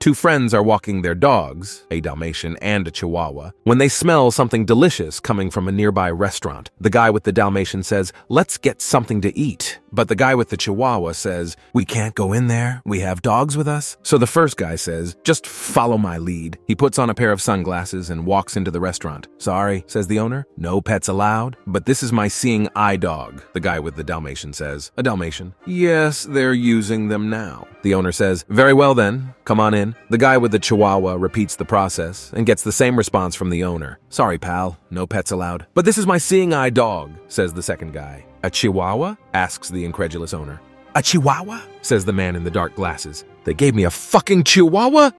Two friends are walking their dogs, a Dalmatian and a Chihuahua, when they smell something delicious coming from a nearby restaurant. The guy with the Dalmatian says, Let's get something to eat. But the guy with the Chihuahua says, We can't go in there. We have dogs with us. So the first guy says, Just follow my lead. He puts on a pair of sunglasses and walks into the restaurant. Sorry, says the owner. No pets allowed. But this is my seeing eye dog, the guy with the Dalmatian says. A Dalmatian. Yes, they're using them now. The owner says, Very well then, come on in. The guy with the chihuahua repeats the process and gets the same response from the owner. Sorry, pal, no pets allowed. But this is my seeing eye dog, says the second guy. A chihuahua? asks the incredulous owner. A chihuahua? says the man in the dark glasses. They gave me a fucking chihuahua?